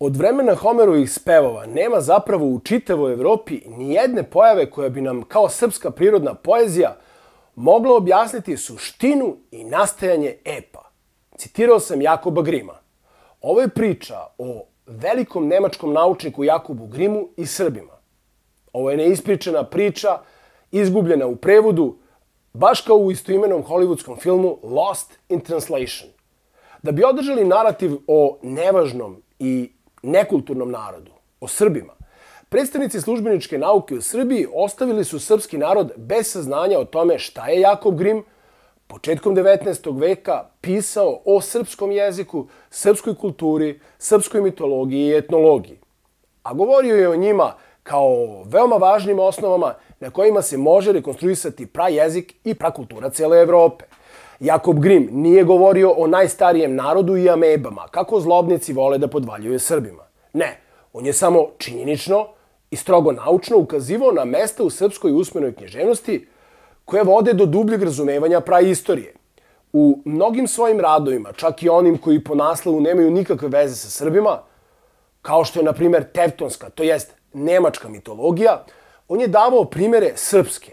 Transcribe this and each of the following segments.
Od vremena Homerovih spevova nema zapravo u čitavoj Evropi ni jedne pojave koja bi nam kao srpska prirodna poezija mogla objasniti suštinu i nastajanje epa. Citirao sam Jakoba Grima. Ovo je priča o velikom nemačkom naučniku Jakobu Grimu i Srbima. Ovo je neispričana priča, izgubljena u prevodu, baš kao u istoimenom hollywoodskom filmu Lost in Translation. Da bi održali narativ o nevažnom i nekulturnom narodu, o Srbima, predstavnici službeničke nauke u Srbiji ostavili su srpski narod bez saznanja o tome šta je Jakob Grim početkom 19. veka pisao o srpskom jeziku, srpskoj kulturi, srpskoj mitologiji i etnologiji. A govorio je o njima kao veoma važnim osnovama na kojima se može rekonstruisati prajezik i prakultura cijele Evrope. Jakob Grim nije govorio o najstarijem narodu i amebama, kako zlobnici vole da podvaljuju Srbima. Ne, on je samo činjenično i strogo naučno ukazivao na mesta u srpskoj usmenoj književnosti koje vode do dubljeg razumevanja praistorije. U mnogim svojim radovima, čak i onim koji po naslovu nemaju nikakve veze sa Srbima, kao što je, na primjer, tevtonska, to jest nemačka mitologija, on je davao primere srpske,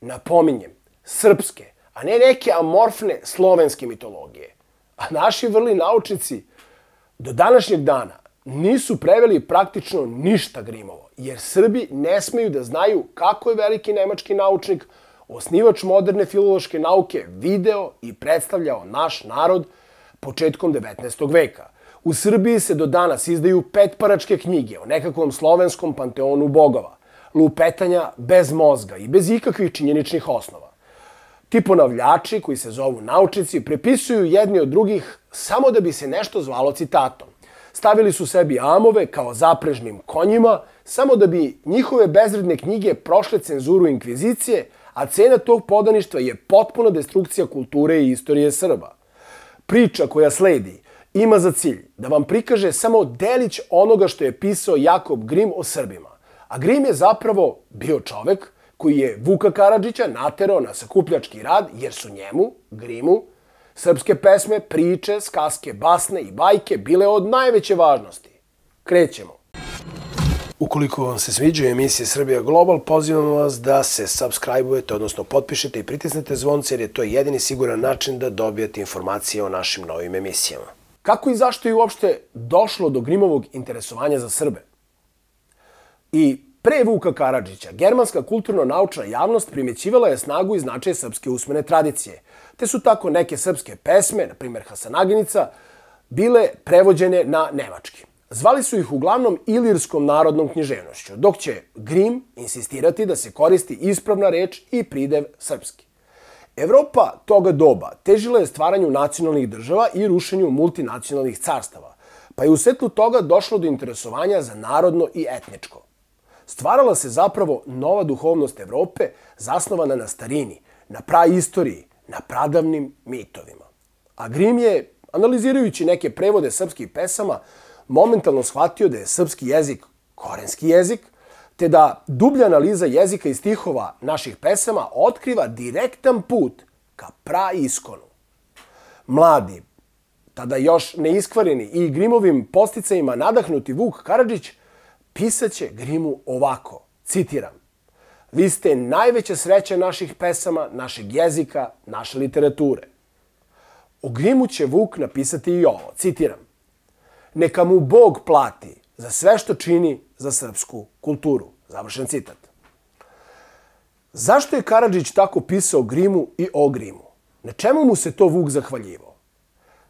napominjem, srpske, a ne neke amorfne slovenske mitologije. A naši vrli naučnici do današnjeg dana nisu preveli praktično ništa Grimovo, jer Srbi ne smeju da znaju kako je veliki nemački naučnik, osnivač moderne filološke nauke, video i predstavljao naš narod početkom 19. veka. U Srbiji se do danas izdaju petparačke knjige o nekakvom slovenskom panteonu bogova, lupetanja bez mozga i bez ikakvih činjeničnih osnova. Ti ponavljači, koji se zovu naučnici, prepisuju jedni od drugih samo da bi se nešto zvalo citatom. Stavili su sebi amove kao zaprežnim konjima, samo da bi njihove bezredne knjige prošle cenzuru inkvizicije, a cena tog podaništva je potpuna destrukcija kulture i istorije Srba. Priča koja sledi ima za cilj da vam prikaže samo delić onoga što je pisao Jakob Grim o Srbima. A Grim je zapravo bio čovek koji je Vuka Karadžića naterao na sakupljački rad jer su njemu, Grimu, srpske pesme, priče, skaske, basne i bajke bile od najveće važnosti. Krećemo. Ukoliko vam se sviđa emisija Srbija Global, pozivam vas da se subscribe-ujete, odnosno potpišete i pritisnete zvonce, jer je to jedini siguran način da dobijete informacije o našim novim emisijama. Kako i zašto je uopšte došlo do Grimovog interesovanja za Srbe? I Pre Vuka Karadžića, germanska kulturno-naučna javnost primjećivala je snagu i značaj srpske usmene tradicije, te su tako neke srpske pesme, na primjer Hasanaginica, bile prevođene na nemački. Zvali su ih uglavnom ilirskom narodnom književnošću, dok će Grim insistirati da se koristi ispravna reč i pridev srpski. Evropa toga doba težila je stvaranju nacionalnih država i rušenju multinacionalnih carstava, pa je u svetlu toga došlo do interesovanja za narodno i etničko stvarala se zapravo nova duhovnost Evrope zasnovana na starini, na praistoriji, na pradavnim mitovima. A Grim je, analizirajući neke prevode srpskih pesama, momentalno shvatio da je srpski jezik korenski jezik, te da dublja analiza jezika i stihova naših pesama otkriva direktan put ka praiskonu. Mladi, tada još neiskvareni i Grimovim posticajima nadahnuti Vuk Karadžić, pisaće Grimu ovako, citiram, Vi ste najveća sreća naših pesama, našeg jezika, naše literature. O Grimu će Vuk napisati i ovo, citiram, Neka mu Bog plati za sve što čini za srpsku kulturu. Završen citat. Zašto je Karadžić tako pisao Grimu i o Grimu? Na čemu mu se to Vuk zahvaljivao?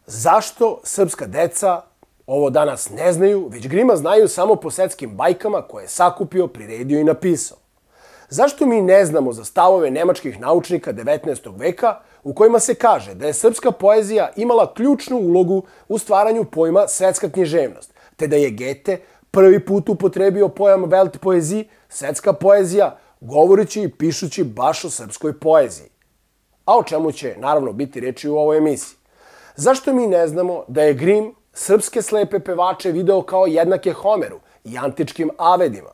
Zašto srpska deca ovo danas ne znaju, već Grima znaju samo po svetskim bajkama koje je sakupio, priredio i napisao. Zašto mi ne znamo za stavove nemačkih naučnika 19. veka u kojima se kaže da je srpska poezija imala ključnu ulogu u stvaranju pojma svetska književnost, te da je Gete prvi put upotrebio pojam Welt poeziji, svetska poezija, govorići i pišući baš o srpskoj poeziji. A o čemu će naravno biti reči u ovoj emisiji? Zašto mi ne znamo da je Grim srpske slepe pevače video kao jednake Homeru i antičkim Avedima?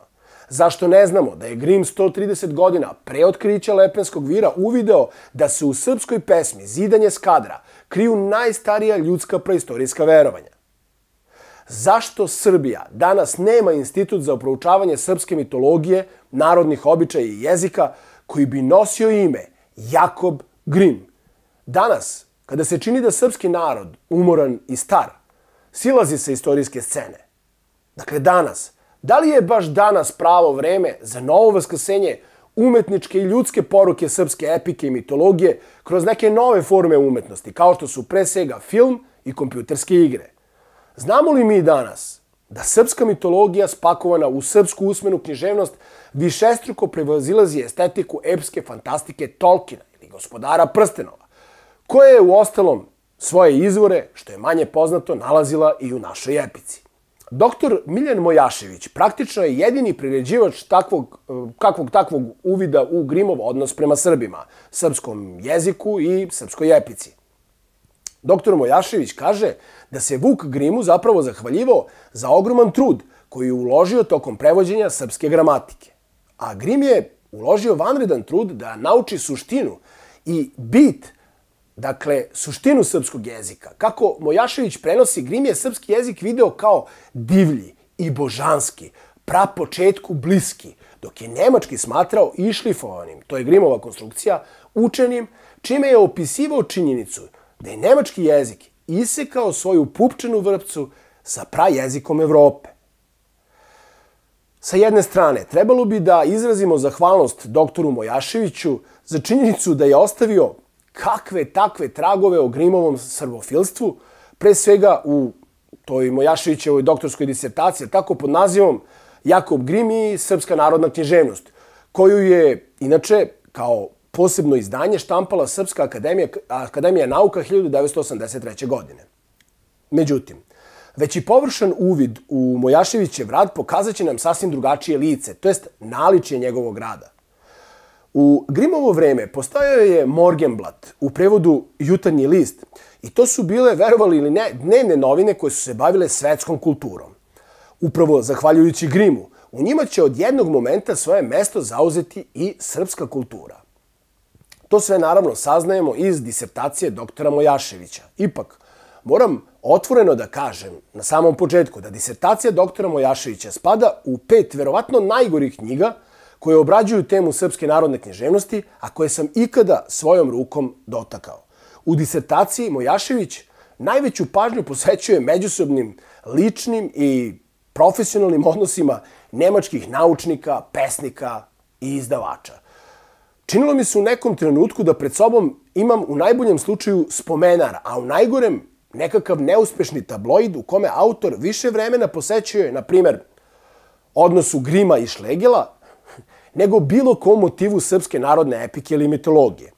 Zašto ne znamo da je Grim 130 godina pre otkrića Lepenskog vira uvideo da se u srpskoj pesmi Zidanje skadra kriju najstarija ljudska preistorijska verovanja? zašto Srbija danas nema institut za proučavanje srpske mitologije, narodnih običaja i jezika koji bi nosio ime Jakob Grim. Danas, kada se čini da srpski narod, umoran i star, silazi sa istorijske scene. Dakle, danas, da li je baš danas pravo vreme za novo vaskrsenje umetničke i ljudske poruke srpske epike i mitologije kroz neke nove forme umetnosti, kao što su pre svega film i kompjuterske igre? Znamo li mi danas da srpska mitologija spakovana u srpsku usmenu književnost višestruko prevazilazi estetiku epske fantastike Tolkiena ili gospodara prstenova, koja je u ostalom svoje izvore, što je manje poznato, nalazila i u našoj epici. Doktor Miljan Mojašević praktično je jedini priređivač takvog, e, kakvog takvog uvida u Grimov odnos prema Srbima, srpskom jeziku i srpskoj epici. Doktor Mojašević kaže da se Vuk Grimu zapravo zahvaljivao za ogroman trud koji je uložio tokom prevođenja srpske gramatike. A Grim je uložio vanredan trud da nauči suštinu i bit, dakle, suštinu srpskog jezika. Kako Mojašević prenosi, Grim je srpski jezik video kao divlji i božanski, pra početku bliski, dok je nemački smatrao išlifovanim, to je Grimova konstrukcija, učenim, čime je opisivao činjenicu da je nemački jezik isekao svoju pupčenu vrpcu sa prajezikom Evrope. Sa jedne strane, trebalo bi da izrazimo zahvalnost doktoru Mojaševiću za činjenicu da je ostavio kakve takve tragove o Grimovom srbofilstvu, pre svega u toj Mojaševićevoj doktorskoj disertaciji, tako pod nazivom Jakob Grim i Srpska narodna književnost, koju je, inače, kao posebno izdanje štampala Srpska akademija, akademija nauka 1983. godine. Međutim, već i površan uvid u Mojaševićev rad pokazat će nam sasvim drugačije lice, to jest naličje njegovog rada. U Grimovo vreme postojao je Morgenblatt, u prevodu Jutarnji list, i to su bile, verovali ili ne, dnevne novine koje su se bavile svetskom kulturom. Upravo zahvaljujući Grimu, u njima će od jednog momenta svoje mesto zauzeti i srpska kultura. To sve naravno saznajemo iz disertacije doktora Mojaševića. Ipak, moram otvoreno da kažem na samom početku da disertacija doktora Mojaševića spada u pet verovatno najgorih knjiga koje obrađuju temu srpske narodne književnosti, a koje sam ikada svojom rukom dotakao. U disertaciji Mojašević najveću pažnju posvećuje međusobnim ličnim i profesionalnim odnosima nemačkih naučnika, pesnika i izdavača. Činilo mi se u nekom trenutku da pred sobom imam u najboljem slučaju spomenar, a u najgorem nekakav neuspešni tabloid u kome autor više vremena posećuje, na primjer, odnosu Grima i Šlegela, nego bilo kom motivu srpske narodne epike ili mitologije.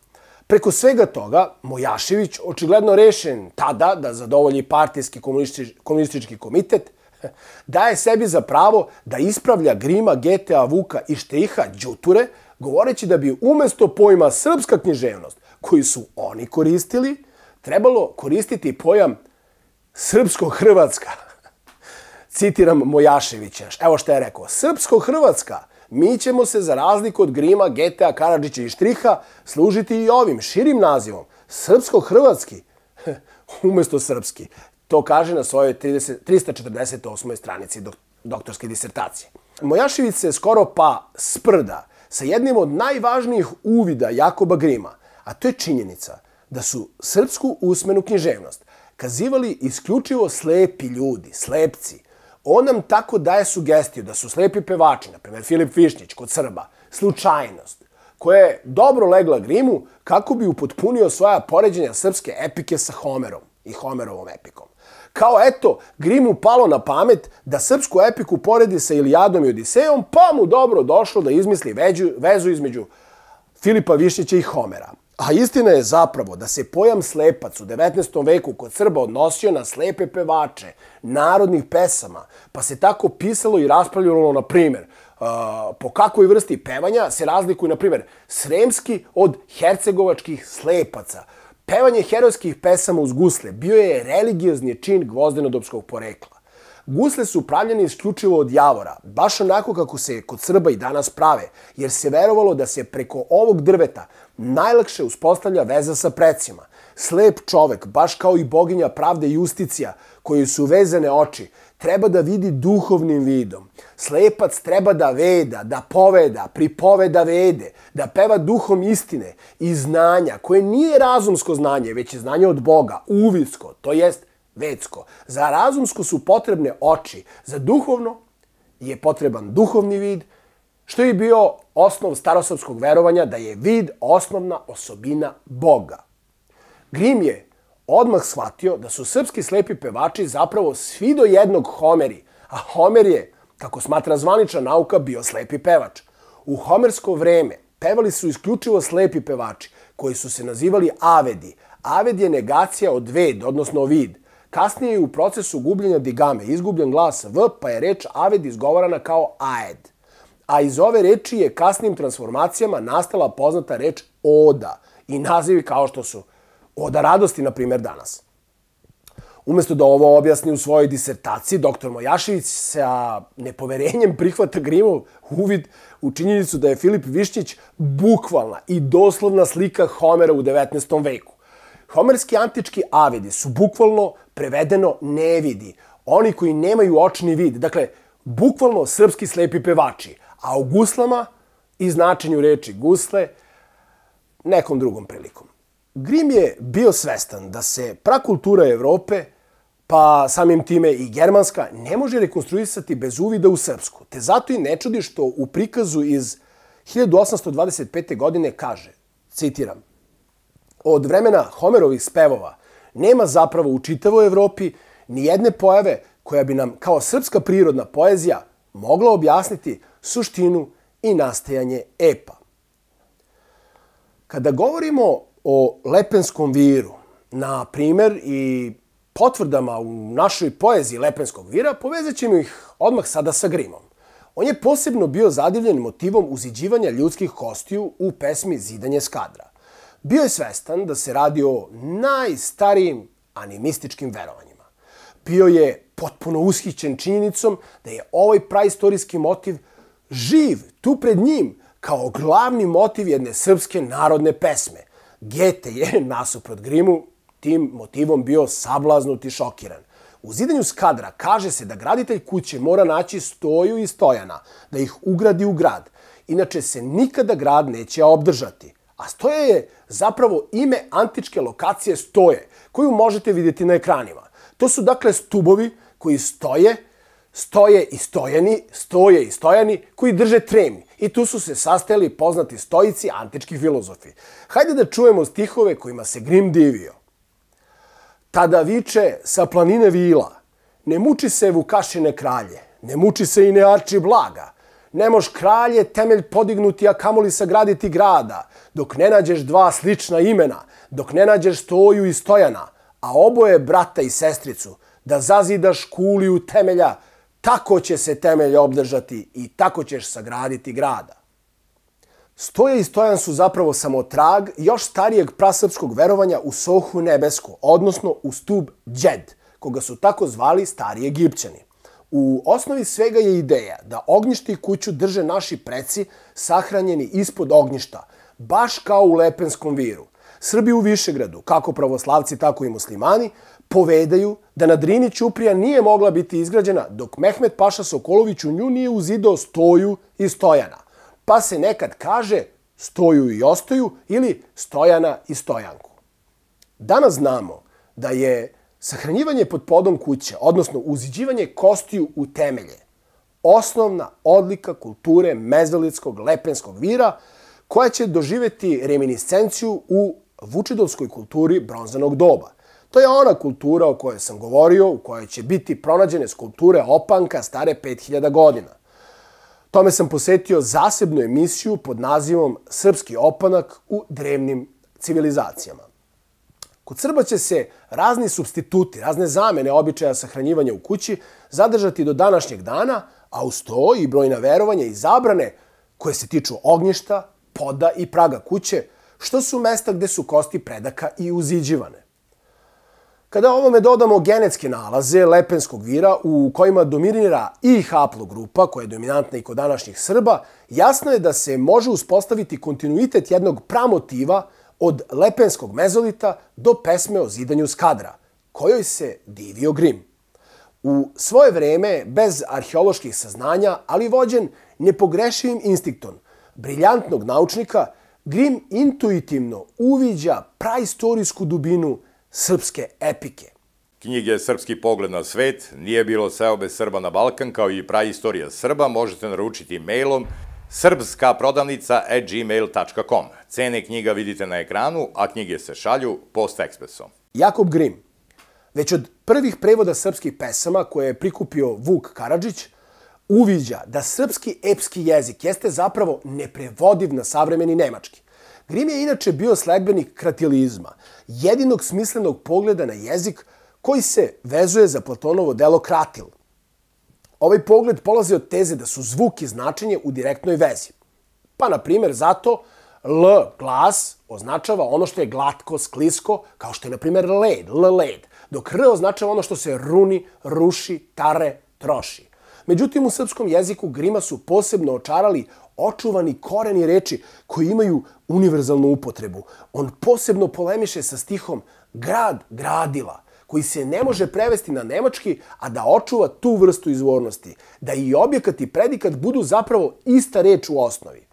Preko svega toga, Mojašević, očigledno rešen tada da zadovolji partijski komunistički komitet, daje sebi za pravo da ispravlja Grima, Getea, Vuka i Šteiha Đuture, govoreći da bi umesto pojma srpska književnost, koji su oni koristili, trebalo koristiti pojam srpsko-hrvatska. Citiram Mojaševića. Evo što je rekao. Srpsko-hrvatska. Mi ćemo se za razliku od Grima, Getea, Karadžića i Štriha služiti i ovim širim nazivom. Srpsko-hrvatski. umjesto srpski. To kaže na svojoj 30, 348. stranici doktorske disertacije. Mojašević se skoro pa sprda sa jednim od najvažnijih uvida Jakoba Grima, a to je činjenica da su srpsku usmenu književnost kazivali isključivo slepi ljudi, slepci. On nam tako daje sugestiju da su slepi pevači, na primjer Filip Višnjić kod Srba, slučajnost, koja je dobro legla Grimu kako bi upotpunio svoja poređenja srpske epike sa Homerom i Homerovom epikom kao eto, Grimu palo na pamet da srpsku epiku poredi sa Ilijadom i Odisejom, pa mu dobro došlo da izmisli veđu, vezu između Filipa Višnjića i Homera. A istina je zapravo da se pojam slepac u 19. veku kod Srba odnosio na slepe pevače narodnih pesama, pa se tako pisalo i raspravljalo, na primjer, uh, po kakvoj vrsti pevanja se razlikuju, na primjer, sremski od hercegovačkih slepaca, Pevanje herojskih pesama uz gusle bio je religiozni čin gvozdenodopskog porekla. Gusle su pravljene isključivo od javora, baš onako kako se kod Srba i danas prave, jer se verovalo da se preko ovog drveta najlakše uspostavlja veza sa precima. Slep čovek, baš kao i boginja pravde Justicija, koji su vezane oči, treba da vidi duhovnim vidom. Slepac treba da veda, da poveda, pripoveda vede, da peva duhom istine i znanja, koje nije razumsko znanje, već je znanje od Boga, uvidsko, to jest vedsko. Za razumsko su potrebne oči, za duhovno je potreban duhovni vid, što je bio osnov starosrpskog verovanja da je vid osnovna osobina Boga. Grim je odmah shvatio da su srpski slepi pevači zapravo svi do jednog Homeri, a Homer je, kako smatra zvanična nauka, bio slepi pevač. U homersko vreme pevali su isključivo slepi pevači, koji su se nazivali avedi. Aved je negacija od ved, odnosno vid. Kasnije je u procesu gubljenja digame izgubljen glas V, pa je reč aved izgovarana kao aed. A iz ove reči je kasnim transformacijama nastala poznata reč oda i nazivi kao što su Oda radosti, na primjer, danas. Umjesto da ovo objasni u svojoj disertaciji, doktor Mojašević sa nepoverenjem prihvata Grimov uvid u činjenicu da je Filip Višnjić bukvalna i doslovna slika Homera u 19. veku. Homerski antički avidi su bukvalno prevedeno nevidi, oni koji nemaju očni vid, dakle, bukvalno srpski slepi pevači, a o guslama i značenju reči gusle nekom drugom prilikom. Grim je bio svestan da se prakultura Evrope, pa samim time i germanska, ne može rekonstruisati bez uvida u srpsku. Te zato i ne čudi što u prikazu iz 1825. godine kaže, citiram, od vremena Homerovih spevova nema zapravo u čitavoj Evropi ni jedne pojave koja bi nam kao srpska prirodna poezija mogla objasniti suštinu i nastajanje epa. Kada govorimo o lepenskom viru, na primjer i potvrdama u našoj poeziji lepenskog vira, povezat ćemo ih odmah sada sa Grimom. On je posebno bio zadivljen motivom uziđivanja ljudskih kostiju u pesmi Zidanje skadra. Bio je svestan da se radi o najstarijim animističkim verovanjima. Bio je potpuno ushićen činjenicom da je ovaj praistorijski motiv živ tu pred njim kao glavni motiv jedne srpske narodne pesme, Gete je, nasuprot Grimu, tim motivom bio sablaznut i šokiran. U zidanju skadra kaže se da graditelj kuće mora naći stoju i stojana, da ih ugradi u grad. Inače se nikada grad neće obdržati. A stoja je zapravo ime antičke lokacije stoje, koju možete vidjeti na ekranima. To su dakle stubovi koji stoje, stoje i stojani, stoje i stojani, koji drže tremi. I tu su se sastajali poznati stojici antički filozofi. Hajde da čujemo stihove kojima se Grim divio. Tada viče sa planine vila, ne muči se Vukašine kralje, ne muči se i ne arči blaga, ne moš kralje temelj podignuti, a kamoli sagraditi grada, dok ne nađeš dva slična imena, dok ne nađeš stoju i stojana, a oboje brata i sestricu, da zazidaš kuliju temelja, tako će se temelj obdržati i tako ćeš sagraditi grada. Stoje i stojan su zapravo samo trag još starijeg prasrpskog verovanja u Sohu Nebesko, odnosno u stub Džed, koga su tako zvali stari Egipćani. U osnovi svega je ideja da ognjište i kuću drže naši preci sahranjeni ispod ognjišta, baš kao u Lepenskom viru. Srbi u Višegradu, kako pravoslavci, tako i muslimani, povedaju da na Drini Ćuprija nije mogla biti izgrađena dok Mehmet Paša Sokolović u nju nije uzidao stoju i stojana. Pa se nekad kaže stoju i ostoju ili stojana i stojanku. Danas znamo da je sahranjivanje pod podom kuće, odnosno uziđivanje kostiju u temelje, osnovna odlika kulture mezolitskog lepenskog vira koja će doživeti reminiscenciju u vučidolskoj kulturi bronzanog doba. To je ona kultura o kojoj sam govorio, u kojoj će biti pronađene skulpture opanka stare 5000 godina. Tome sam posetio zasebnu emisiju pod nazivom Srpski opanak u drevnim civilizacijama. Kod Srba će se razni substituti, razne zamene običaja sahranjivanja u kući zadržati do današnjeg dana, a uz to i brojna verovanja i zabrane koje se tiču ognjišta, poda i praga kuće, što su mesta gde su kosti predaka i uziđivane. Kada ovome dodamo genetske nalaze lepenskog vira u kojima dominira i haplogrupa, koja je dominantna i kod današnjih Srba, jasno je da se može uspostaviti kontinuitet jednog pramotiva od lepenskog mezolita do pesme o zidanju skadra, kojoj se divio Grim. U svoje vreme, bez arheoloških saznanja, ali vođen nepogrešivim instiktom briljantnog naučnika, Grim intuitivno uviđa praistorijsku dubinu srpske epike. Knjige Srpski pogled na svet, nije bilo seobe Srba na Balkan, kao i praistorija Srba, možete naručiti mailom srpskaprodavnica.gmail.com. Cene knjiga vidite na ekranu, a knjige se šalju post ekspresom. Jakob Grim, već od prvih prevoda srpskih pesama koje je prikupio Vuk Karadžić, uviđa da srpski epski jezik jeste zapravo neprevodiv na savremeni nemački. Grim je inače bio sledbenik kratilizma, jedinog smislenog pogleda na jezik koji se vezuje za Platonovo delo kratil. Ovaj pogled polazi od teze da su zvuk i značenje u direktnoj vezi. Pa, na primjer, zato L, glas, označava ono što je glatko, sklisko, kao što je, na primjer, led, L, led, dok R označava ono što se runi, ruši, tare, troši. Međutim, u srpskom jeziku grima su posebno očarali očuvani koreni reči koji imaju univerzalnu upotrebu. On posebno polemiše sa stihom grad, gradila, koji se ne može prevesti na nemački, a da očuva tu vrstu izvornosti, da i objekat i predikat budu zapravo ista reč u osnovi.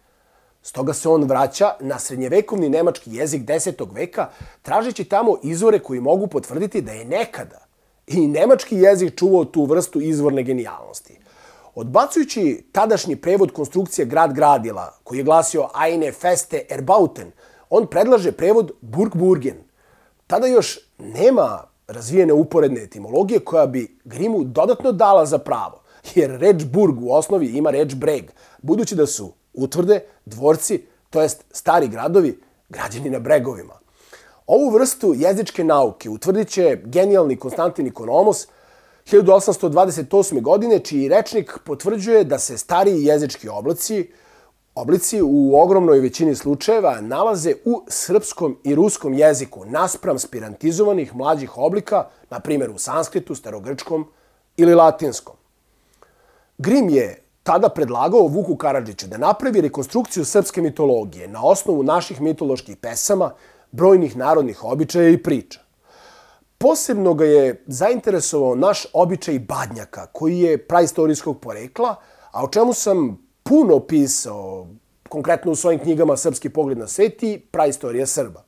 Stoga se on vraća na srednjevekovni nemački jezik 10. veka, tražeći tamo izvore koji mogu potvrditi da je nekada i nemački jezik čuvao tu vrstu izvorne genijalnosti. Odbacujući tadašnji prevod konstrukcije grad gradila, koji je glasio Eine Feste Erbauten, on predlaže prevod Burgburgen. Tada još nema razvijene uporedne etimologije koja bi Grimu dodatno dala za pravo, jer reč Burg u osnovi ima reč Breg, budući da su utvrde, dvorci, to jest stari gradovi, građeni na bregovima. Ovu vrstu jezičke nauke utvrdit će genijalni Konstantin Ikonomos, 1828. godine, čiji rečnik potvrđuje da se stariji jezički oblici, oblici u ogromnoj većini slučajeva nalaze u srpskom i ruskom jeziku naspram spirantizovanih mlađih oblika, na primjer u sanskritu, starogrčkom ili latinskom. Grim je tada predlagao Vuku Karadžiću da napravi rekonstrukciju srpske mitologije na osnovu naših mitoloških pesama, brojnih narodnih običaja i priča. Posebno ga je zainteresovao naš običaj badnjaka, koji je praistorijskog porekla, a o čemu sam puno pisao, konkretno u svojim knjigama Srpski pogled na svet i praistorija Srba.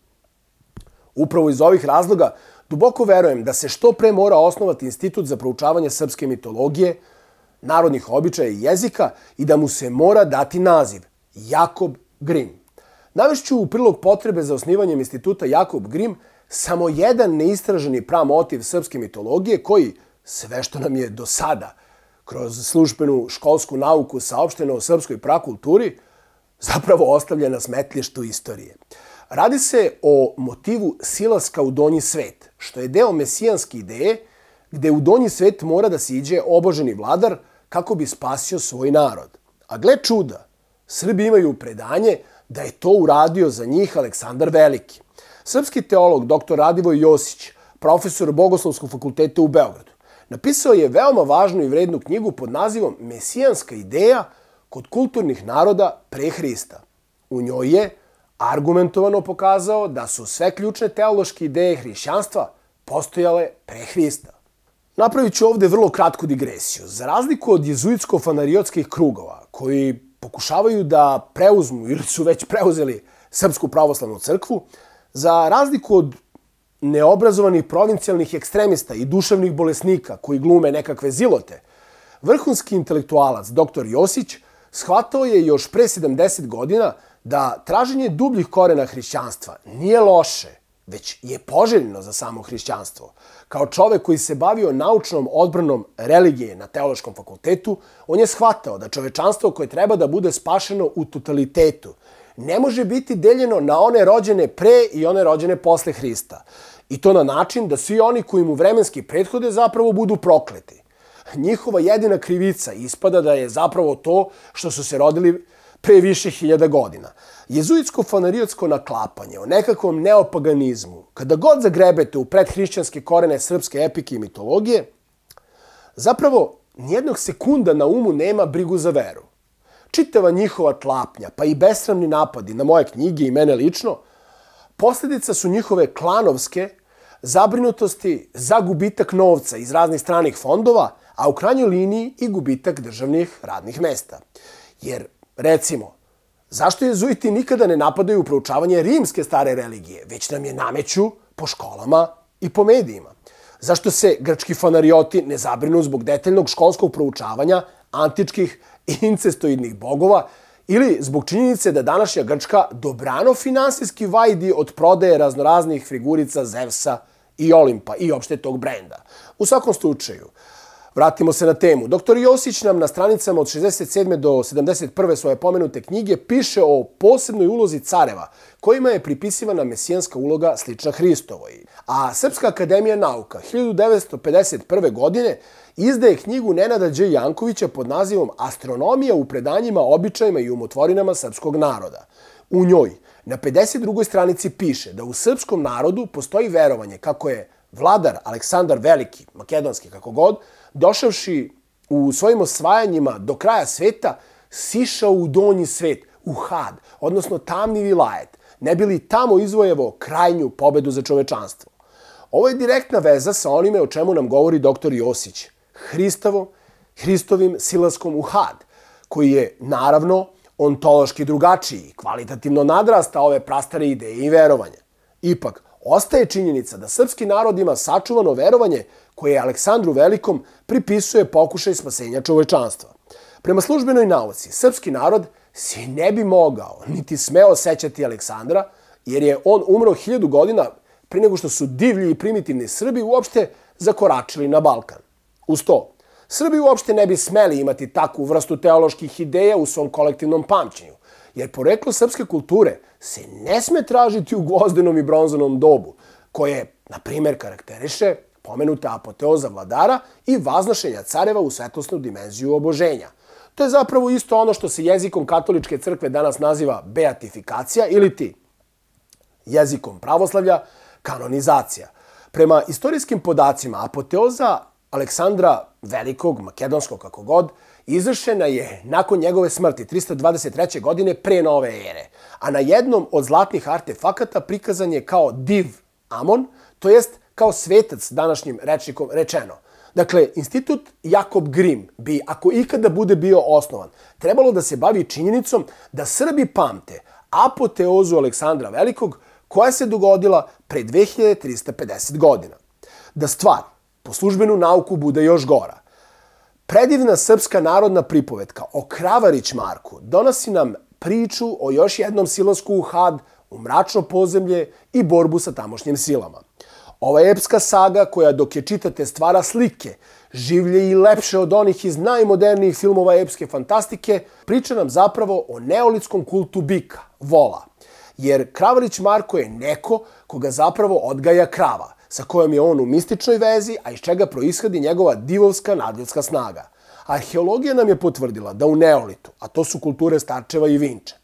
Upravo iz ovih razloga duboko verujem da se što pre mora osnovati institut za proučavanje srpske mitologije, narodnih običaja i jezika i da mu se mora dati naziv Jakob Grimm. Navešću u prilog potrebe za osnivanjem instituta Jakob Grimm samo jedan neistraženi pramotiv srpske mitologije koji, sve što nam je do sada kroz službenu školsku nauku saopšteno o srpskoj prakulturi, zapravo ostavlja na smetljištu istorije. Radi se o motivu silaska u donji svet, što je deo mesijanske ideje gde u donji svet mora da siđe oboženi vladar kako bi spasio svoj narod. A gle čuda, Srbi imaju predanje da je to uradio za njih Aleksandar Veliki. Srpski teolog dr. Radivoj Josić, profesor Bogoslovskog fakulteta u Beogradu, napisao je veoma važnu i vrednu knjigu pod nazivom Mesijanska ideja kod kulturnih naroda pre Hrista. U njoj je argumentovano pokazao da su sve ključne teološke ideje hrišćanstva postojale pre Hrista. Napravit ću ovde vrlo kratku digresiju. Za razliku od jezuitsko-fanariotskih krugova, koji pokušavaju da preuzmu ili su već preuzeli Srpsku pravoslavnu crkvu, za razliku od neobrazovanih provincijalnih ekstremista i duševnih bolesnika koji glume nekakve zilote, vrhunski intelektualac dr. Josić shvatao je još pre 70 godina da traženje dubljih korena hrišćanstva nije loše, već je poželjno za samo hrišćanstvo. Kao čovek koji se bavio naučnom odbranom religije na teološkom fakultetu, on je shvatao da čovečanstvo koje treba da bude spašeno u totalitetu ne može biti deljeno na one rođene pre i one rođene posle Hrista. I to na način da svi oni koji mu vremenski prethode zapravo budu prokleti. Njihova jedina krivica ispada da je zapravo to što su se rodili pre više hiljada godina. Jezuitsko-fanariotsko naklapanje o nekakvom neopaganizmu, kada god zagrebete u predhrišćanske korene srpske epike i mitologije, zapravo nijednog sekunda na umu nema brigu za veru. Čitava njihova tlapnja, pa i besramni napadi na moje knjige i mene lično, posljedica su njihove klanovske, zabrinutosti za gubitak novca iz raznih stranih fondova, a u krajnjoj liniji i gubitak državnih radnih mesta. Jer, recimo, zašto jezuiti nikada ne napadaju proučavanje rimske stare religije, već nam je nameću po školama i po medijima? Zašto se grčki fanarioti ne zabrinu zbog detaljnog školskog proučavanja antičkih incestoidnih bogova ili zbog činjenice da današnja Grčka dobrano finansijski vajdi od prodaje raznoraznih figurica Zevsa i Olimpa i opšte tog brenda. U svakom slučaju, Vratimo se na temu. Doktor Josić nam na stranicama od 67. do 71. svoje pomenute knjige piše o posebnoj ulozi careva, kojima je pripisivana mesijanska uloga slična Hristovoj. A Srpska akademija nauka 1951. godine izdaje knjigu Nenada Đ. Jankovića pod nazivom Astronomija u predanjima, običajima i umotvorinama srpskog naroda. U njoj na 52. stranici piše da u srpskom narodu postoji verovanje kako je vladar Aleksandar Veliki, makedonski kako god, došavši u svojim osvajanjima do kraja sveta, sišao u donji svet, u had, odnosno tamni vilajet, ne bili tamo izvojevo krajnju pobedu za čovečanstvo. Ovo je direktna veza sa onime o čemu nam govori dr. Josić. Hristovo, Hristovim silaskom u had, koji je, naravno, ontološki drugačiji, kvalitativno nadrasta ove prastare ideje i verovanja. Ipak, ostaje činjenica da srpski narod ima sačuvano verovanje koje Aleksandru Velikom pripisuje pokušaj spasenja čovečanstva. Prema službenoj nauci, srpski narod se ne bi mogao niti smeo sećati Aleksandra, jer je on umro hiljadu godina prije nego što su divlji i primitivni Srbi uopšte zakoračili na Balkan. Uz to, Srbi uopšte ne bi smeli imati takvu vrstu teoloških ideja u svom kolektivnom pamćenju, jer poreklo srpske kulture se ne sme tražiti u gvozdenom i bronzanom dobu, koje, na primjer, karakteriše pomenuta apoteoza vladara i vaznašenja careva u svetlosnu dimenziju oboženja. To je zapravo isto ono što se jezikom katoličke crkve danas naziva beatifikacija ili ti jezikom pravoslavlja kanonizacija. Prema istorijskim podacima, apoteoza Aleksandra Velikog, makedonskog kako god, izvršena je nakon njegove smrti 323. godine pre nove ere, a na jednom od zlatnih artefakata prikazan je kao div Amon, to jest kao svetac današnjim rečnikom rečeno. Dakle, institut Jakob Grim bi, ako ikada bude bio osnovan, trebalo da se bavi činjenicom da Srbi pamte apoteozu Aleksandra Velikog koja se dogodila pre 2350 godina. Da stvar po službenu nauku bude još gora. Predivna srpska narodna pripovetka o Kravarić Marku donosi nam priču o još jednom silasku u had, u mračno pozemlje i borbu sa tamošnjim silama. Ova epska saga koja dok je čitate stvara slike, življe i lepše od onih iz najmodernijih filmova epske fantastike, priča nam zapravo o neolitskom kultu bika, vola. Jer Kravarić Marko je neko koga zapravo odgaja krava, sa kojom je on u mističnoj vezi, a iz čega proishodi njegova divovska nadljudska snaga. Arheologija nam je potvrdila da u Neolitu, a to su kulture Starčeva i Vinče,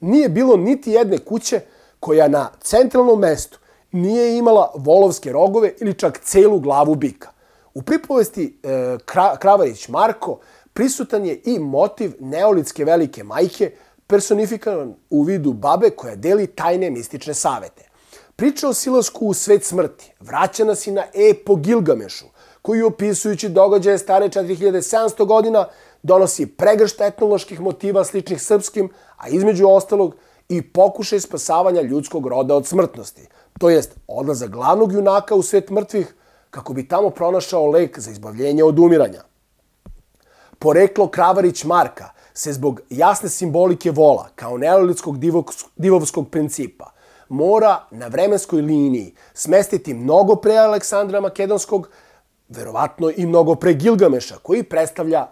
nije bilo niti jedne kuće koja na centralnom mestu nije imala volovske rogove ili čak celu glavu bika. U pripovesti e, Kravarić Marko prisutan je i motiv neolitske velike majke personifikovan u vidu babe koja deli tajne mistične savete. Priča o silasku u svet smrti vraća nas i na epo Gilgamešu, koji opisujući događaje stare 4700 godina donosi pregršt etnoloških motiva sličnih srpskim, a između ostalog i pokušaj spasavanja ljudskog roda od smrtnosti, to jest odlaza glavnog junaka u svet mrtvih kako bi tamo pronašao lek za izbavljenje od umiranja. Poreklo Kravarić Marka se zbog jasne simbolike vola kao neolitskog divovskog principa mora na vremenskoj liniji smestiti mnogo pre Aleksandra Makedonskog, verovatno i mnogo pre Gilgameša, koji predstavlja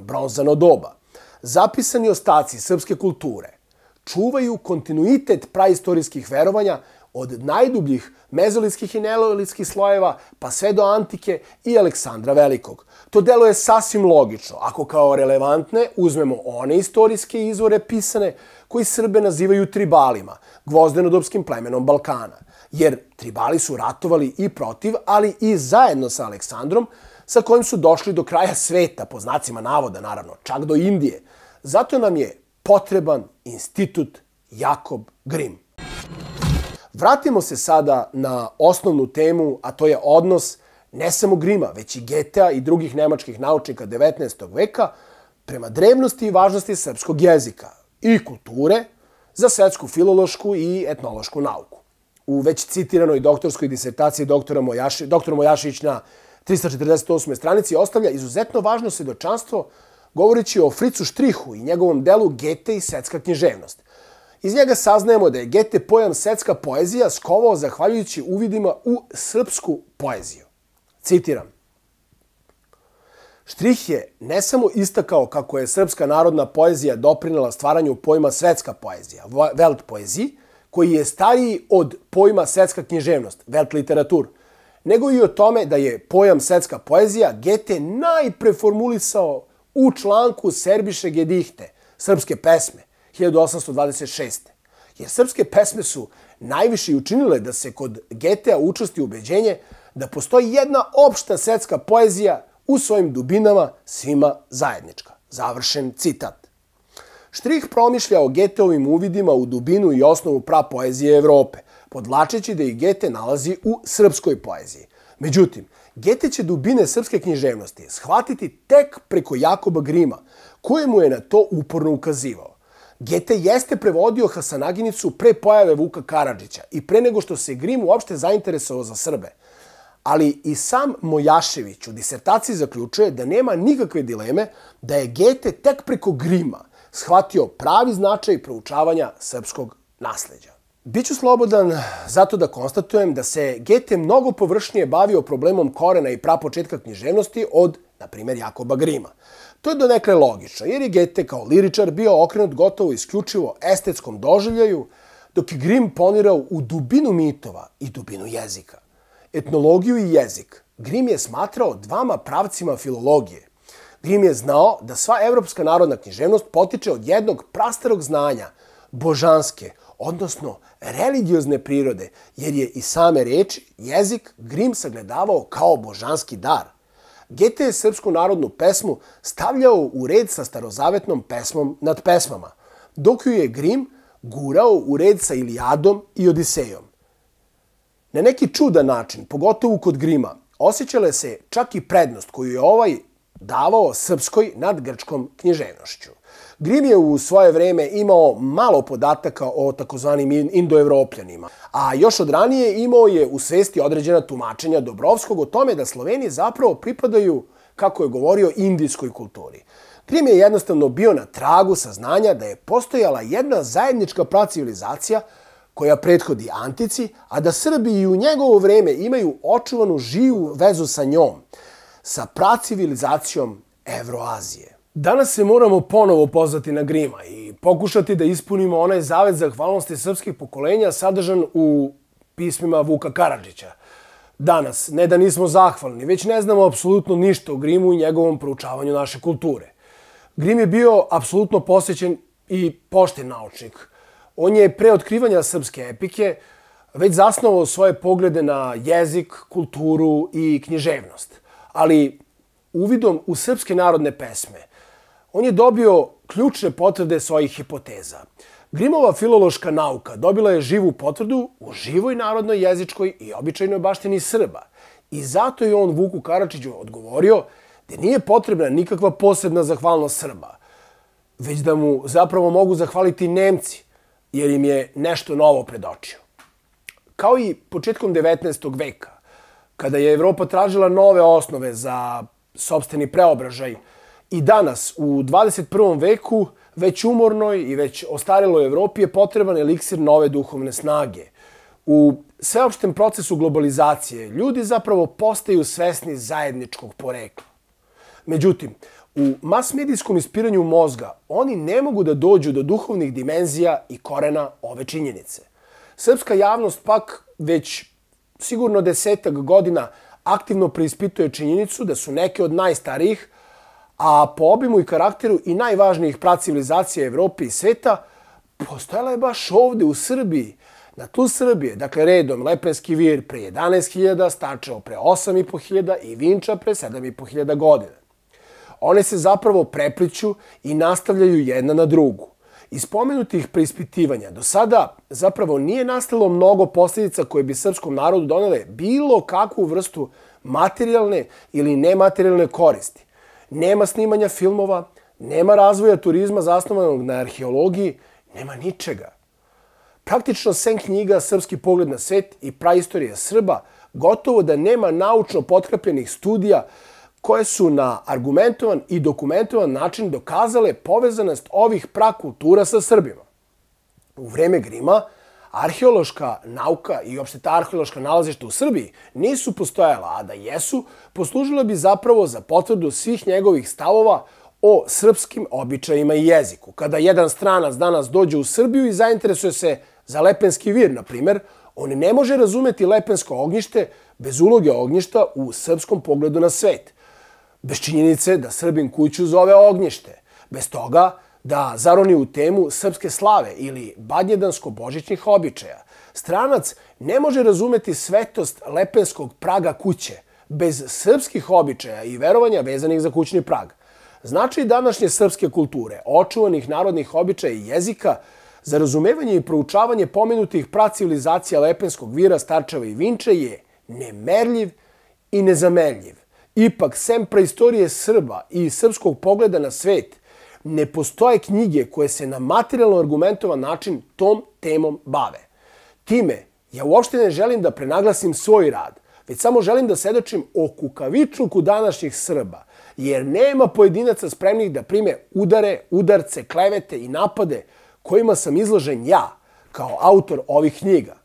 bronzano doba. Zapisani ostaci srpske kulture čuvaju kontinuitet praistorijskih verovanja od najdubljih mezolitskih i neolitskih slojeva pa sve do antike i Aleksandra Velikog. To delo je sasvim logično ako kao relevantne uzmemo one istorijske izvore pisane koji Srbe nazivaju tribalima, gvozdenodopskim plemenom Balkana. Jer tribali su ratovali i protiv, ali i zajedno sa Aleksandrom, sa kojim su došli do kraja sveta, po znacima navoda naravno, čak do Indije. Zato nam je potreban institut Jakob Grimm. Vratimo se sada na osnovnu temu, a to je odnos ne samo Grima, već i Getea i drugih nemačkih naučnika 19. veka prema drevnosti i važnosti srpskog jezika i kulture za svetsku filološku i etnološku nauku. U već citiranoj doktorskoj disertaciji doktora, Mojaši, doktora Mojašić na 348. stranici ostavlja izuzetno važno svedočanstvo govoreći o Fricu Štrihu i njegovom delu Gete i svetska književnost. Iz njega saznajemo da je Gete pojam svetska poezija skovao zahvaljujući uvidima u srpsku poeziju. Citiram. Štrih je ne samo istakao kako je srpska narodna poezija doprinela stvaranju pojma svetska poezija, Welt poeziji, koji je stariji od pojma svetska književnost, Welt literatur, nego i o tome da je pojam svetska poezija Gete najpreformulisao u članku Serbiše Gedihte, srpske pesme, 1826. Jer srpske pesme su najviše učinile da se kod Getea učesti ubeđenje da postoji jedna opšta svetska poezija u svojim dubinama svima zajednička. Završen citat. Štrih promišlja o Geteovim uvidima u dubinu i osnovu prapoezije Evrope, podlačeći da i Gete nalazi u srpskoj poeziji. Međutim, Gete će dubine srpske književnosti shvatiti tek preko Jakoba Grima, kojemu je na to uporno ukazivao. Gete jeste prevodio Hasanaginicu pre pojave Vuka Karadžića i pre nego što se Grim uopšte zainteresovao za Srbe. Ali i sam Mojašević u disertaciji zaključuje da nema nikakve dileme da je Gete tek preko Grima shvatio pravi značaj proučavanja srpskog nasleđa. Biću slobodan zato da konstatujem da se Gete mnogo površnije bavio problemom korena i prapočetka književnosti od, na primjer, Jakoba Grima. To je donekle logično, jer je Gete kao liričar bio okrenut gotovo isključivo estetskom doživljaju, dok je Grim ponirao u dubinu mitova i dubinu jezika. Etnologiju i jezik Grim je smatrao dvama pravcima filologije. Grim je znao da sva evropska narodna književnost potiče od jednog prastarog znanja, božanske, odnosno religiozne prirode, jer je i same reči, jezik, Grim sagledavao kao božanski dar. Gete je srpsku narodnu pesmu stavljao u red sa starozavetnom pesmom nad pesmama, dok ju je Grim gurao u red sa Ilijadom i Odisejom. Na neki čudan način, pogotovo kod Grima, osjećala se čak i prednost koju je ovaj davao srpskoj nad grčkom književnošću. Grim je u svoje vreme imao malo podataka o takozvanim indoevropljanima, a još od ranije imao je u svesti određena tumačenja Dobrovskog o tome da Slovenije zapravo pripadaju, kako je govorio, indijskoj kulturi. Grim je jednostavno bio na tragu saznanja da je postojala jedna zajednička pracivilizacija koja prethodi Antici, a da Srbi i u njegovo vreme imaju očuvanu živu vezu sa njom, sa pracivilizacijom Evroazije. Danas se moramo ponovo pozvati na Grima i pokušati da ispunimo onaj zavet zahvalnosti srpskih pokolenja sadržan u pismima Vuka Karadžića. Danas, ne da nismo zahvalni, već ne znamo apsolutno ništa o Grimu i njegovom proučavanju naše kulture. Grim je bio apsolutno posjećen i pošten naučnik. On je pre otkrivanja srpske epike već zasnovao svoje poglede na jezik, kulturu i književnost. Ali uvidom u srpske narodne pesme – on je dobio ključne potvrde svojih hipoteza. Grimova filološka nauka dobila je živu potvrdu u živoj narodnoj jezičkoj i običajnoj baštini Srba. I zato je on Vuku Karačiću odgovorio da nije potrebna nikakva posebna zahvalnost Srba, već da mu zapravo mogu zahvaliti Nemci, jer im je nešto novo predočio. Kao i početkom 19. veka, kada je Evropa tražila nove osnove za sobstveni preobražaj, I danas, u 21. veku, već umornoj i već ostareloj Evropi je potreban eliksir nove duhovne snage. U sveopštem procesu globalizacije ljudi zapravo postaju svesni zajedničkog porekla. Međutim, u masmedijskom ispiranju mozga oni ne mogu da dođu do duhovnih dimenzija i korena ove činjenice. Srpska javnost pak već sigurno desetak godina aktivno preispituje činjenicu da su neke od najstarijih, a po obimu i karakteru i najvažnijih pracivilizacija Evrope i sveta, postojala je baš ovde u Srbiji, na tlu Srbije, dakle redom Lepenski vir pre 11.000, Stačeo pre 8.500 i Vinča pre 7.500 godina. One se zapravo prepliću i nastavljaju jedna na drugu. Iz pomenutih preispitivanja do sada zapravo nije nastalo mnogo posljedica koje bi srpskom narodu donele bilo kakvu vrstu materijalne ili nematerijalne koristi. Nema snimanja filmova, nema razvoja turizma zasnovanog na arheologiji, nema ničega. Praktično sen knjiga Srpski pogled na svet i praistorija Srba gotovo da nema naučno potkrepljenih studija koje su na argumentovan i dokumentovan način dokazale povezanost ovih prakultura sa Srbima. U vreme Grima, arheološka nauka i opšte ta arheološka nalazišta u Srbiji nisu postojala, a da jesu, poslužila bi zapravo za potvrdu svih njegovih stavova o srpskim običajima i jeziku. Kada jedan stranac danas dođe u Srbiju i zainteresuje se za Lepenski vir, na primjer, on ne može razumeti Lepensko ognjište bez uloge ognjišta u srpskom pogledu na svet. Bez činjenice da Srbin kuću zove ognjište. Bez toga da zaroni u temu srpske slave ili badnjedansko-božićnih običaja. Stranac ne može razumeti svetost lepenskog praga kuće bez srpskih običaja i verovanja vezanih za kućni prag. Znači današnje srpske kulture, očuvanih narodnih običaja i jezika, za razumevanje i proučavanje pomenutih pracivilizacija Lepenskog vira, Starčeva i Vinče je nemerljiv i nezamerljiv. Ipak, sem preistorije Srba i srpskog pogleda na svet, ne postoje knjige koje se na materijalno argumentovan način tom temom bave. Time, ja uopšte ne želim da prenaglasim svoj rad, već samo želim da sedočim o kukavičluku današnjih Srba, jer nema pojedinaca spremnih da prime udare, udarce, klevete i napade kojima sam izložen ja, kao autor ovih knjiga.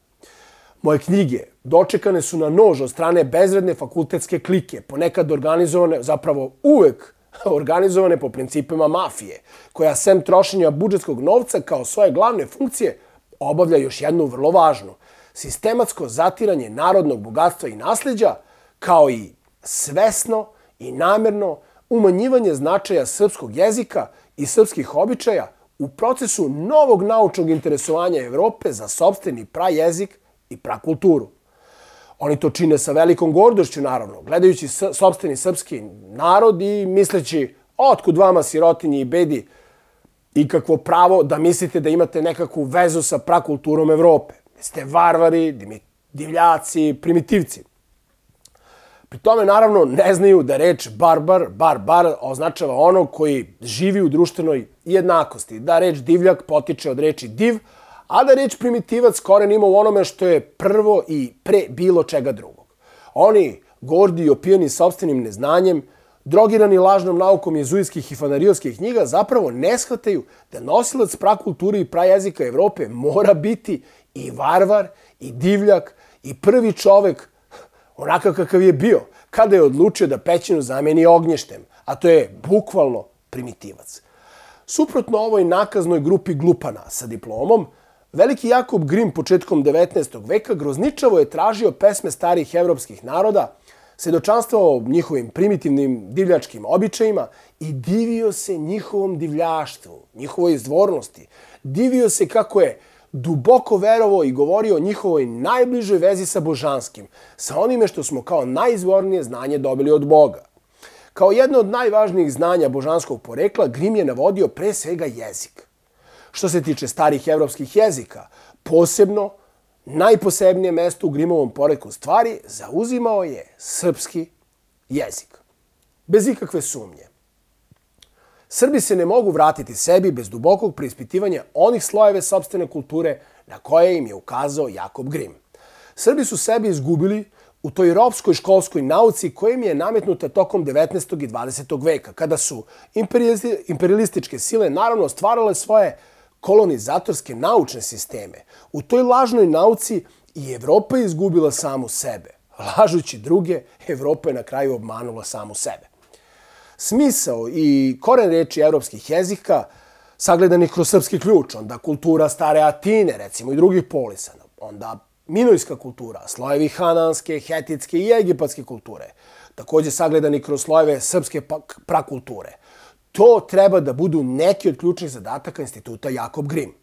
Moje knjige dočekane su na nož od strane bezredne fakultetske klike, ponekad organizovane, zapravo uvek organizovane po principima mafije, koja sem trošenja budžetskog novca kao svoje glavne funkcije obavlja još jednu vrlo važnu, sistematsko zatiranje narodnog bogatstva i nasljeđa, kao i svesno i namjerno umanjivanje značaja srpskog jezika i srpskih običaja u procesu novog naučnog interesovanja Evrope za sobstveni prajezik i prakulturu. Oni to čine sa velikom gordošću, naravno, gledajući sobstveni srpski narod i misleći, otkud vama sirotinji i bedi i kakvo pravo da mislite da imate nekakvu vezu sa prakulturom Evrope. Ste varvari, divljaci, primitivci. Pri tome, naravno, ne znaju da reč barbar, barbar, označava ono koji živi u društvenoj jednakosti. Da reč divljak potiče od reči div, a da reč primitivac koren ima u onome što je prvo i pre bilo čega drugog. Oni, gordi i opijeni sobstvenim neznanjem, drogirani lažnom naukom jezuitskih i fanarijovskih knjiga, zapravo ne shvataju da nosilac prakulturi i prajezika Evrope mora biti i varvar, i divljak, i prvi čovek onakav kakav je bio, kada je odlučio da pećinu zameni ognještem, a to je bukvalno primitivac. Suprotno ovoj nakaznoj grupi glupana sa diplomom, veliki Jakob Grim početkom 19. veka grozničavo je tražio pesme starih evropskih naroda, sedočanstvao njihovim primitivnim divljačkim običajima i divio se njihovom divljaštvu, njihovoj izdvornosti. Divio se kako je duboko verovo i govorio o njihovoj najbližoj vezi sa božanskim, sa onime što smo kao najizvornije znanje dobili od Boga. Kao jedno od najvažnijih znanja božanskog porekla, Grim je navodio pre svega jezik. Što se tiče starih evropskih jezika, posebno, najposebnije mesto u Grimovom poreklu stvari zauzimao je srpski jezik. Bez ikakve sumnje. Srbi se ne mogu vratiti sebi bez dubokog preispitivanja onih slojeve sobstvene kulture na koje im je ukazao Jakob Grim. Srbi su sebi izgubili u toj ropskoj školskoj nauci koja im je nametnuta tokom 19. i 20. veka, kada su imperialističke sile naravno stvarale svoje kolonizatorske naučne sisteme. U toj lažnoj nauci i Evropa je izgubila samu sebe. Lažući druge, Evropa je na kraju obmanula samu sebe smisao i koren reči evropskih jezika sagledani kroz srpski ključ, onda kultura stare Atine, recimo i drugih polisa, onda minojska kultura, slojevi hananske, hetitske i egipatske kulture, također sagledani kroz slojeve srpske prakulture. To treba da budu neki od ključnih zadataka instituta Jakob Grimm.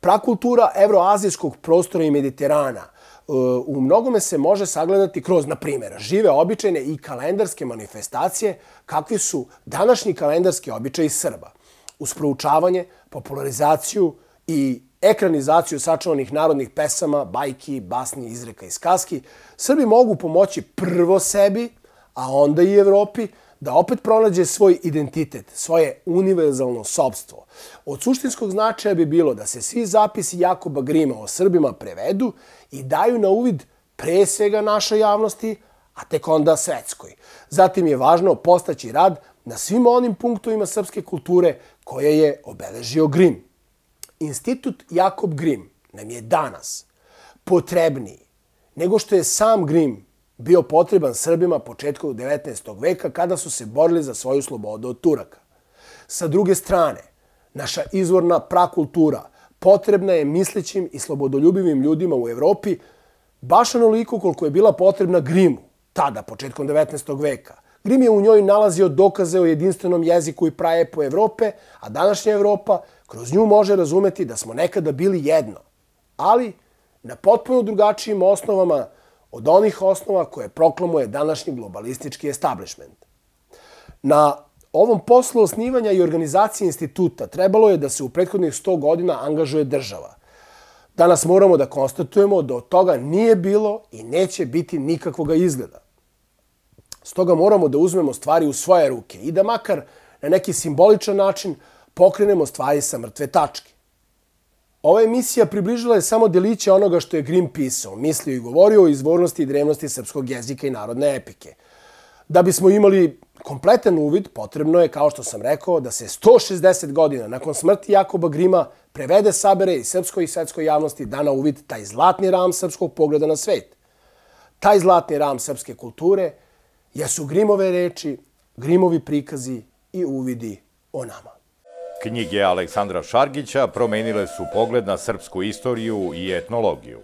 Prakultura evroazijskog prostora i Mediterana e, – u mnogome se može sagledati kroz, na primjer, žive običajne i kalendarske manifestacije kakvi su današnji kalendarski običaji Srba. uz proučavanje, popularizaciju i ekranizaciju sačuvanih narodnih pesama, bajki, basni, izreka i skaski, Srbi mogu pomoći prvo sebi, a onda i Evropi, da opet pronađe svoj identitet, svoje univerzalno sobstvo. Od suštinskog značaja bi bilo da se svi zapisi Jakoba Grima o Srbima prevedu i daju na uvid pre svega našoj javnosti, a tek onda svetskoj. Zatim je važno postaći rad na svim onim punktovima srpske kulture koje je obeležio Grim. Institut Jakob Grim nam je danas potrebniji nego što je sam Grim bio potreban Srbima početkom 19. veka kada su se borili za svoju slobodu od Turaka. Sa druge strane, naša izvorna prakultura potrebna je mislećim i slobodoljubivim ljudima u Evropi baš onoliko koliko je bila potrebna Grimu, tada, početkom 19. veka. Grim je u njoj nalazio dokaze o jedinstvenom jeziku i praje po Evrope, a današnja Evropa kroz nju može razumeti da smo nekada bili jedno, ali na potpuno drugačijim osnovama od onih osnova koje proklamuje današnji globalistički establishment. Na ovom poslu osnivanja i organizacije instituta trebalo je da se u prethodnih 100 godina angažuje država. Danas moramo da konstatujemo da od toga nije bilo i neće biti nikakvoga izgleda. Stoga moramo da uzmemo stvari u svoje ruke i da makar na neki simboličan način pokrenemo stvari sa mrtve tačke. Ova emisija približila je samo deliće onoga što je Grimm pisao, mislio i govorio o izvornosti i drevnosti srpskog jezika i narodne epike. Da bismo imali kompletan uvid, potrebno je, kao što sam rekao, da se 160 godina nakon smrti Jakoba Grima prevede sabere i srpskoj i svetskoj javnosti da na uvid taj zlatni ram srpskog pogleda na svet. Taj zlatni ram srpske kulture jesu Grimove reči, Grimovi prikazi i uvidi o nama. Knjige Aleksandra Šargića promenile su pogled na srpsku istoriju i etnologiju.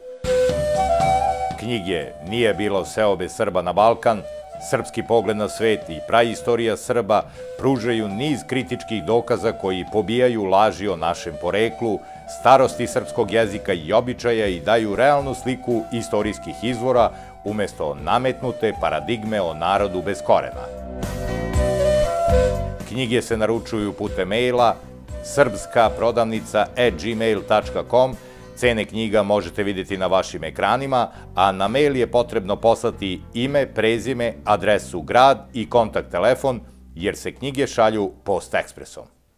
Knjige Nije bilo seobe Srba na Balkan, Srpski pogled na svet i praistorija Srba pružaju niz kritičkih dokaza koji pobijaju laži o našem poreklu, starosti srpskog jezika i običaja i daju realnu sliku istorijskih izvora umjesto nametnute paradigme o narodu bez korena. Knjige se naručuju putem maila srpska prodavnica gmail.com. Cene knjiga možete vidjeti na vašim ekranima, a na mail je potrebno poslati ime, prezime, adresu, grad i kontakt telefon, jer se knjige šalju post ekspresom.